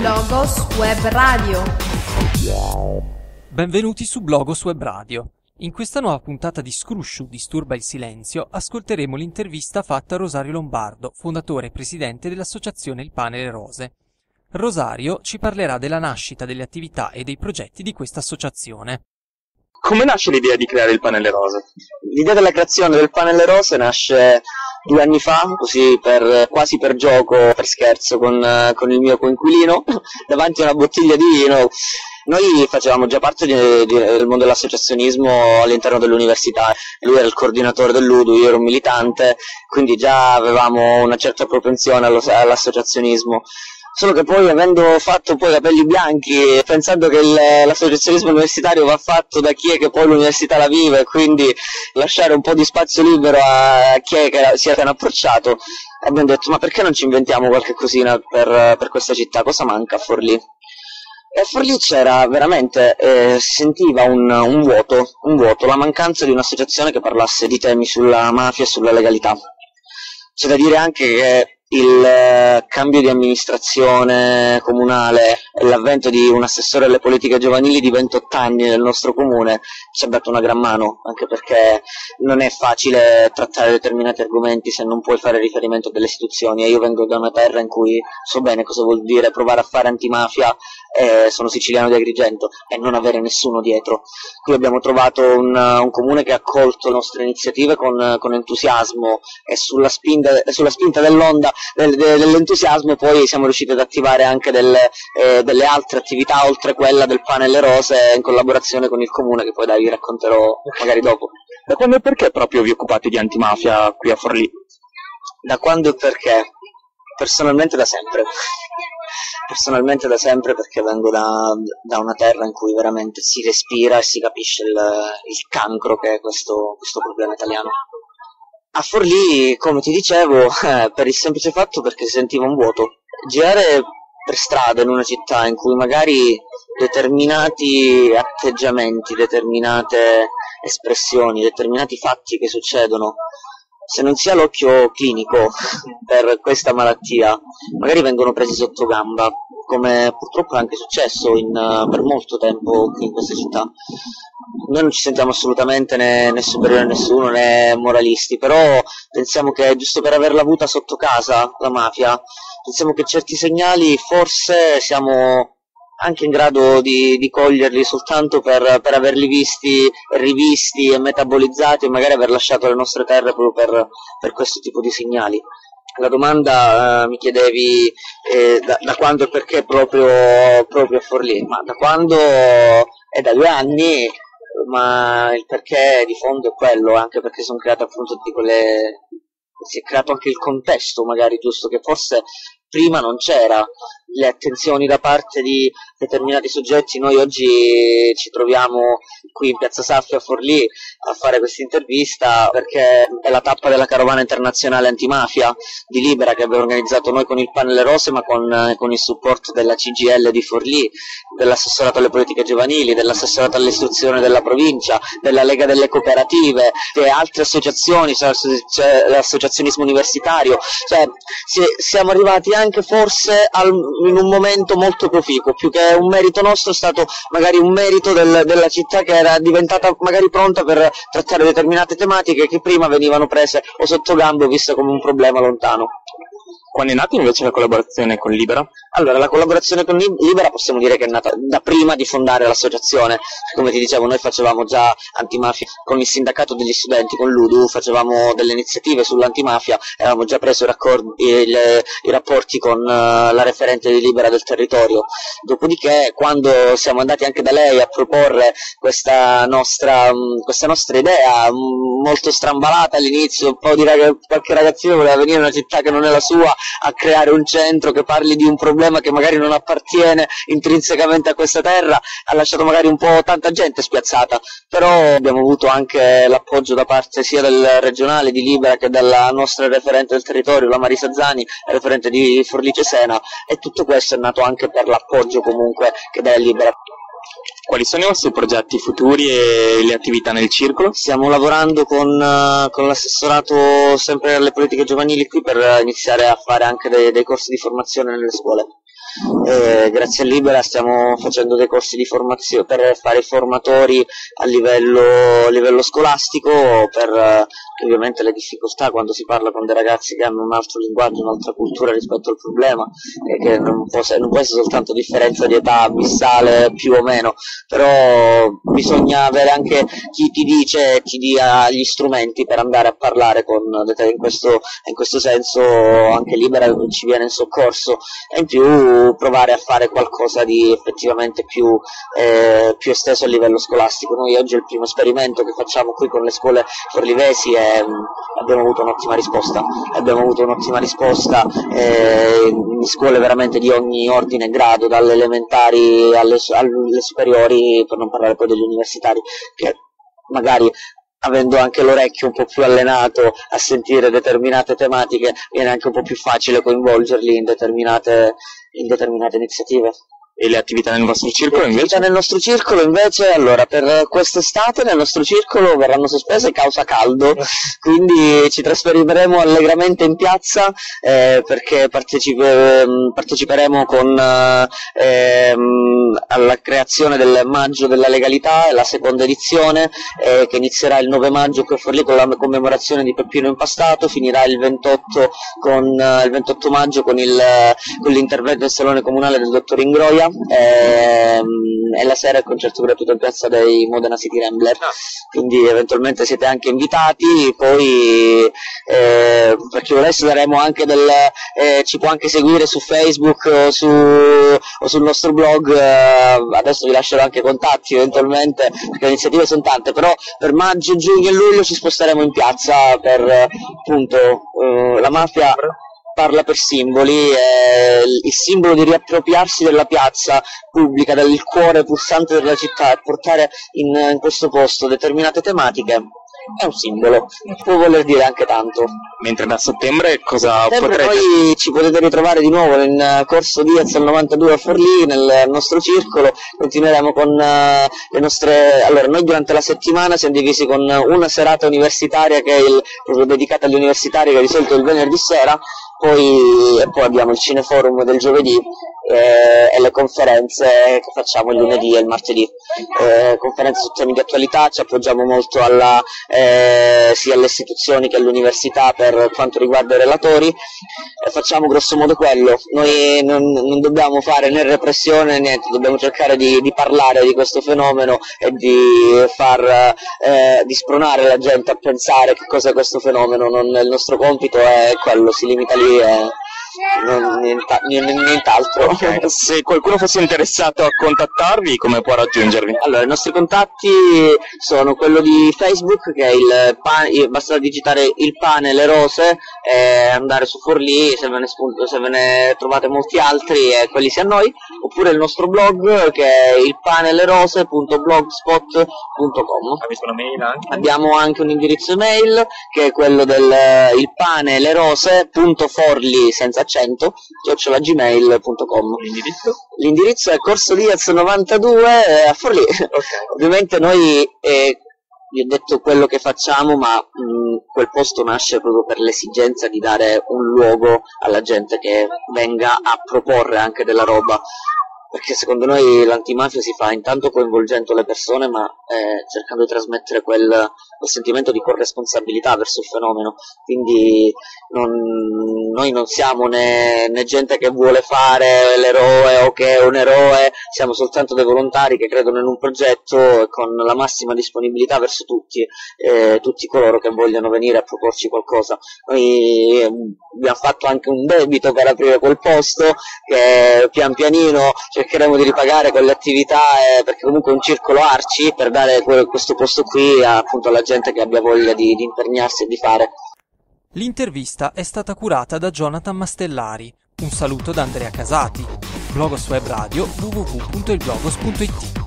Logos Web Radio. Benvenuti su Blogos Web Radio. In questa nuova puntata di Scrusciu Disturba il Silenzio ascolteremo l'intervista fatta a Rosario Lombardo, fondatore e presidente dell'associazione Il Pane e le Rose. Rosario ci parlerà della nascita delle attività e dei progetti di questa associazione. Come nasce l'idea di creare il Pane e le Rose? L'idea della creazione del Pane e le Rose nasce due anni fa, così per, quasi per gioco, per scherzo, con, con il mio coinquilino, davanti a una bottiglia di vino. Noi facevamo già parte di, di, del mondo dell'associazionismo all'interno dell'università, lui era il coordinatore dell'UDU, io ero un militante, quindi già avevamo una certa propensione allo, all'associazionismo solo che poi avendo fatto poi capelli bianchi, pensando che l'associazionismo universitario va fatto da chi è che poi l'università la vive, quindi lasciare un po' di spazio libero a chi è che si è appena approcciato, abbiamo detto ma perché non ci inventiamo qualche cosina per, per questa città, cosa manca a Forlì? E a Forlì c'era veramente, eh, si sentiva un, un, vuoto, un vuoto, la mancanza di un'associazione che parlasse di temi sulla mafia e sulla legalità. C'è da dire anche che il eh, cambio di amministrazione comunale e l'avvento di un assessore alle politiche giovanili di 28 anni nel nostro comune ci ha dato una gran mano, anche perché non è facile trattare determinati argomenti se non puoi fare riferimento a delle istituzioni. E io vengo da una terra in cui so bene cosa vuol dire provare a fare antimafia eh, sono siciliano di Agrigento e non avere nessuno dietro. Qui abbiamo trovato un, un comune che ha accolto le nostre iniziative con, con entusiasmo e sulla spinta, sulla spinta dell'onda del, dell'entusiasmo poi siamo riusciti ad attivare anche delle, eh, delle, altre attività oltre quella del pane e le rose in collaborazione con il comune che poi dai vi racconterò magari dopo. Da quando e perché proprio vi occupate di antimafia qui a Forlì? Da quando e perché? Personalmente da sempre personalmente da sempre perché vengo da, da, una terra in cui veramente si respira e si capisce il, il cancro che è questo, questo, problema italiano. A Forlì, come ti dicevo, eh, per il semplice fatto perché sentivo un vuoto. Girare per strada in una città in cui magari determinati atteggiamenti, determinate espressioni, determinati fatti che succedono se non si ha l'occhio clinico per questa malattia, magari vengono presi sotto gamba, come purtroppo è anche successo in, uh, per molto tempo qui in questa città. Noi non ci sentiamo assolutamente né, né superiori a nessuno né moralisti, però pensiamo che giusto per averla avuta sotto casa la mafia, pensiamo che certi segnali forse siamo anche in grado di, di coglierli soltanto per, per, averli visti, rivisti e metabolizzati e magari aver lasciato le nostre terre proprio per, per questo tipo di segnali. La domanda eh, mi chiedevi eh, da, da, quando e perché proprio, proprio a Forlì, ma da quando è da due anni, ma il perché di fondo è quello, anche perché sono create appunto di quelle si è creato anche il contesto magari giusto che forse prima non c'era le attenzioni da parte di determinati soggetti. Noi oggi ci troviamo qui in Piazza Saffi a Forlì a fare questa intervista perché è la tappa della carovana internazionale antimafia di Libera che abbiamo organizzato noi con il Panelle Rose ma con, con il supporto della CGL di Forlì, dell'assessorato alle politiche giovanili, dell'assessorato all'istruzione della provincia, della Lega delle Cooperative e altre associazioni, cioè l'associazionismo universitario, cioè siamo arrivati anche forse al in un momento molto proficuo, più che un merito nostro è stato magari un merito del, della città che era diventata magari pronta per trattare determinate tematiche che prima venivano prese o sotto gambo viste come un problema lontano. Quando è nata invece la collaborazione con Libera? Allora, la collaborazione con Libera possiamo dire che è nata da prima di fondare l'associazione. Come ti dicevo, noi facevamo già antimafia con il sindacato degli studenti, con l'UDU, facevamo delle iniziative sull'antimafia, avevamo già preso i, raccordi, il, i rapporti con uh, la referente di Libera del territorio. Dopodiché, quando siamo andati anche da lei a proporre questa nostra, um, questa nostra idea, um, molto strambalata all'inizio, un po' di rag- qualche ragazzino voleva venire in una città che non è la sua, a creare un centro che parli di un problema che magari non appartiene intrinsecamente a questa terra, ha lasciato magari un po' tanta gente spiazzata, però abbiamo avuto anche l'appoggio da parte sia del regionale di Libera che della nostra referente del territorio, la Marisa Zani, referente di Forlice Sena, e tutto questo è nato anche per l'appoggio comunque che dà Libera. Quali sono i vostri progetti futuri e le attività nel circolo? Stiamo lavorando con, uh, con l'assessorato sempre alle politiche giovanili qui per iniziare a fare anche dei, dei corsi di formazione nelle scuole. Eh, grazie a Libera stiamo facendo dei corsi di formazione per fare i formatori a livello, a livello scolastico, per eh, ovviamente le difficoltà quando si parla con dei ragazzi che hanno un altro linguaggio, un'altra cultura rispetto al problema, e che non può, non può essere soltanto differenza di età abissale più o meno, però bisogna avere anche chi ti dice, ti dia gli strumenti per andare a parlare con in questo, in questo senso anche Libera ci viene in soccorso. E in più provare a fare qualcosa di effettivamente più, eh, più esteso a livello scolastico. Noi oggi il primo esperimento che facciamo qui con le scuole forlivesi e mh, abbiamo avuto un'ottima risposta, abbiamo avuto un'ottima risposta eh, in scuole veramente di ogni ordine e grado, dalle elementari alle, alle superiori, per non parlare poi degli universitari, che magari avendo anche l'orecchio un po' più allenato a sentire determinate tematiche, viene anche un po' più facile coinvolgerli in determinate, in determinate iniziative. E le attività nel vostro circolo invece? nel nostro circolo invece, allora, per quest'estate nel nostro circolo verranno sospese causa caldo, quindi ci trasferiremo allegramente in piazza eh, perché partecipe- ehm, parteciperemo con, eh, ehm, alla creazione del Maggio della Legalità, la seconda edizione, eh, che inizierà il 9 maggio qui a Forlì con la commemorazione di Peppino Impastato, finirà il 28, con, eh, il 28 maggio con, il, con l'intervento del Salone Comunale del Dottor Ingroia ehm, e la sera il concerto gratuito in piazza dei Modena City Rambler, quindi eventualmente siete anche invitati, poi eh, per chi volesse daremo anche del, eh, ci può anche seguire su Facebook o, su, o sul nostro blog, eh, adesso vi lascerò anche contatti eventualmente, perché le iniziative sono tante, però per maggio, giugno e luglio ci sposteremo in piazza per eh, appunto eh, la mafia parla per simboli, è il simbolo di riappropriarsi della piazza pubblica, del cuore pulsante della città e portare in, in questo posto determinate tematiche è un simbolo, può voler dire anche tanto. Mentre da settembre cosa Sempre potrete... poi ci potete ritrovare di nuovo in corso Diaz al 92 a Forlì, nel nostro circolo, continueremo con eh, le nostre... Allora, noi durante la settimana siamo divisi con una serata universitaria che è il, proprio dedicata agli universitari, che di solito è il venerdì sera, poi, poi abbiamo il cineforum del giovedì eh, e le conferenze che facciamo il lunedì e il martedì. Eh, conferenze su temi di attualità, ci appoggiamo molto alla, eh, sia alle istituzioni che all'università per quanto riguarda i relatori e facciamo grosso modo quello. Noi non, non dobbiamo fare né repressione né niente, dobbiamo cercare di, di parlare di questo fenomeno e di far eh, di spronare la gente a pensare che cos'è questo fenomeno. Non, il nostro compito è quello, si limita lì e non, nienta- nien- nient'altro. Se qualcuno fosse interessato a contattarvi, come può raggiungervi? Allora, i nostri contatti sono quello di Facebook, che è il pa- il- basta digitare il pane le rose e andare su Forlì, se ve ne, se ve ne trovate molti altri, e quelli sia noi, oppure il nostro blog che è ilpaneleRose.blogspot.com. Avete una mail anche? Abbiamo anche un indirizzo email che è quello del il pane e le rose.forli senza accento chiocciolagmail.com L'indirizzo? L'indirizzo è Corso Diaz 92 eh, a Forlì. Ovviamente noi eh, vi ho detto quello che facciamo, ma mh, quel posto nasce proprio per l'esigenza di dare un luogo alla gente che venga a proporre anche della roba. Perché secondo noi l'antimafia si fa intanto coinvolgendo le persone, ma eh, cercando di trasmettere quel, quel sentimento di corresponsabilità verso il fenomeno. Quindi non, noi non siamo né, né gente che vuole fare l'eroe o che è un eroe, siamo soltanto dei volontari che credono in un progetto con la massima disponibilità verso tutti, eh, tutti coloro che vogliono venire a proporci qualcosa. Noi abbiamo fatto anche un debito per aprire quel posto che pian pianino cercheremo di ripagare con le attività eh, perché comunque è un circolo arci per dare que- questo posto qui appunto alla gente che abbia voglia di, di impegnarsi e di fare. L'intervista è stata curata da Jonathan Mastellari. Un saluto da Andrea Casati. Blogos Web Radio www.ilblogos.it